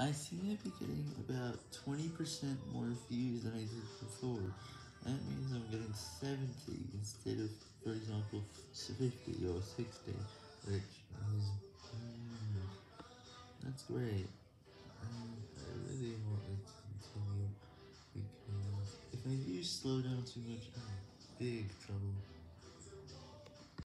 I seem to be getting about 20% more views than I did before. That means I'm getting 70 instead of, for example, 50 or 60, which is, mm, that's great. Um, I really want it to continue, because if I do slow down too much, I'm big trouble.